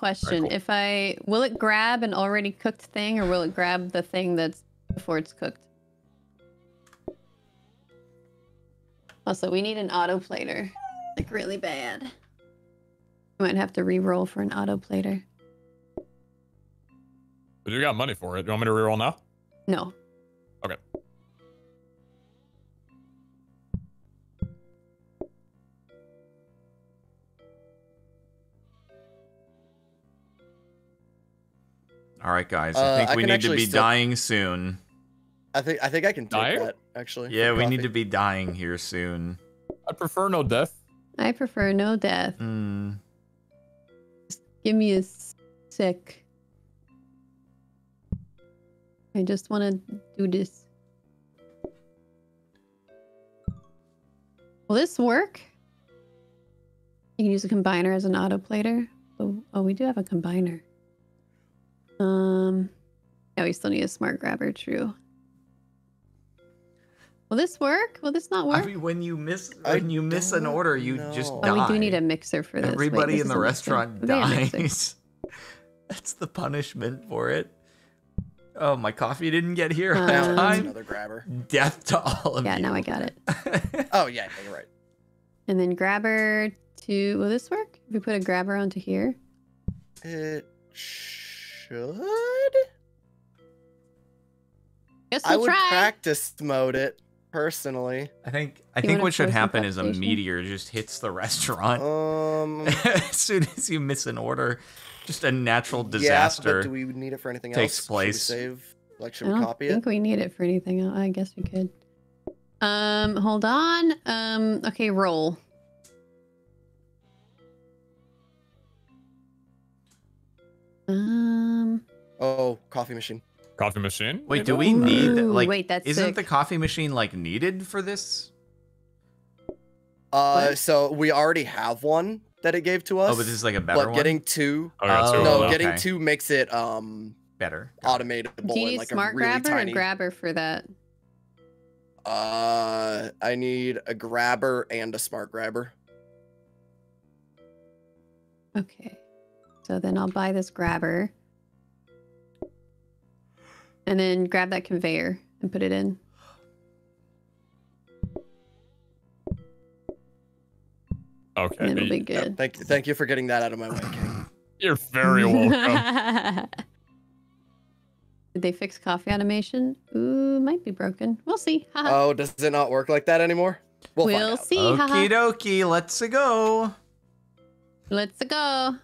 question. cool. If I will it grab an already cooked thing or will it grab the thing that's before it's cooked? Also, we need an auto plater. Like really bad. We might have to re-roll for an auto plater. But you got money for it. You want me to reroll now? No. All right, guys. Uh, I think I we can need to be still- dying soon. I think I think I can take Dying? that actually. Yeah, for we need to be dying here soon. I prefer no death. I prefer no death. Mm. Give me a sick. I just want to do this. Will this work? You can use a combiner as an auto plater. Oh, oh, we do have a combiner. Yeah, we still need a smart grabber. True. Will this work? Will this not work? I mean, when you miss I when you miss an order, you just die. oh, we do need a mixer for this. Wait, Everybody this in the restaurant mixer. dies. That's the punishment for it. Oh, my coffee didn't get here Um, Now time. another grabber. Death to all of Yeah, you. now I got it. Oh yeah, yeah, you're right. And then grabber to. Will this work? If we put a grabber onto here. It should. Guess I we'll would try. practice mode it personally. I think I You think what should happen is a meteor just hits the restaurant Um, as soon as you miss an order. Just a natural Yeah, disaster. but do we need it for anything takes else? place. Should we save? Like, should I we don't copy think we need it for anything. else. I guess we could. Um, hold on. Um, okay, roll. Um, Oh, coffee machine. Coffee machine? Wait, do know? we need Ooh, like? wait, that's isn't sick. the coffee machine like needed for this? Uh, What? so we already have one that it gave to us. Oh, but this is like a better but one. getting two. Oh, yeah, two Oh, no, them. getting two makes it um better. automatable do you and need like smart a really grabber tiny. or grabber for that? uh, I need a grabber and a smart grabber. Okay. So then I'll buy this grabber. And then grab that conveyor and put it in. Okay. And it'll be you- good. Thank you, thank you for getting that out of my way. King. You're very welcome. Did they fix coffee automation? Ooh, might be broken. We'll see. Haha. oh, does it not work like that anymore? We'll, we'll find see. Haha. Okie dokie, let's go. Let's go.